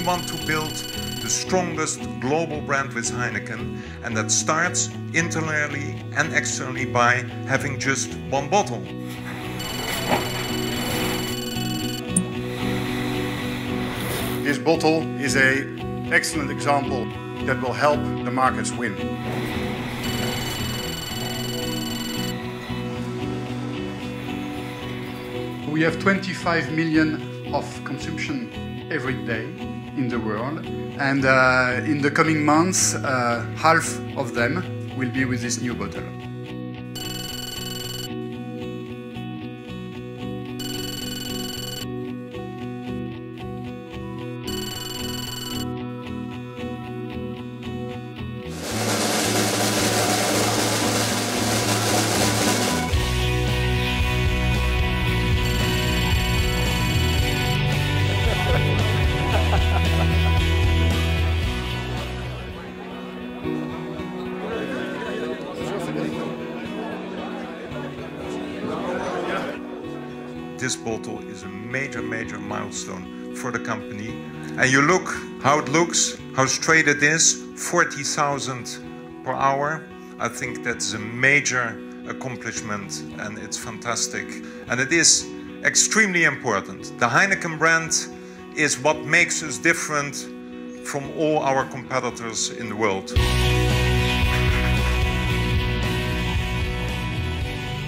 want to build the strongest global brand with Heineken, and that starts internally and externally by having just one bottle. This bottle is an excellent example that will help the markets win. We have 25 million of consumption every day in the world, and uh, in the coming months, uh, half of them will be with this new bottle. This bottle is a major, major milestone for the company. And you look how it looks, how straight it is 40,000 per hour. I think that's a major accomplishment and it's fantastic. And it is extremely important. The Heineken brand is what makes us different from all our competitors in the world.